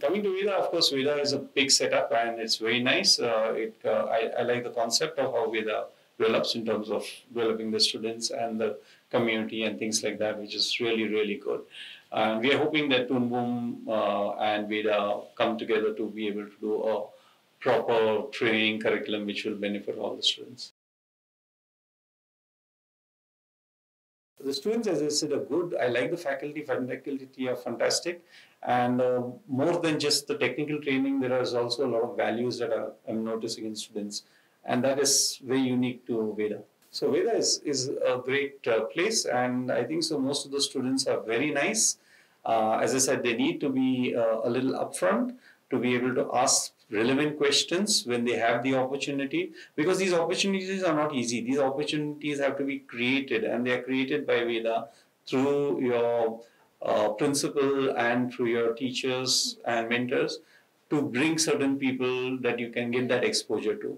coming to Veda, of course, Veda is a big setup and it's very nice. Uh, it, uh, I, I, like the concept of how Veda develops in terms of developing the students and the community and things like that, which is really, really good. And we are hoping that Toon Boom uh, and Veda come together to be able to do a proper training curriculum which will benefit all the students. The students, as I said, are good. I like the faculty. Faculty are fantastic. And uh, more than just the technical training, there is also a lot of values that are, I'm noticing in students. And that is very unique to Veda. So Veda is, is a great uh, place. And I think so most of the students are very nice. Uh, as I said, they need to be uh, a little upfront to be able to ask relevant questions when they have the opportunity because these opportunities are not easy. These opportunities have to be created and they are created by veda through your uh, principal and through your teachers and mentors to bring certain people that you can get that exposure to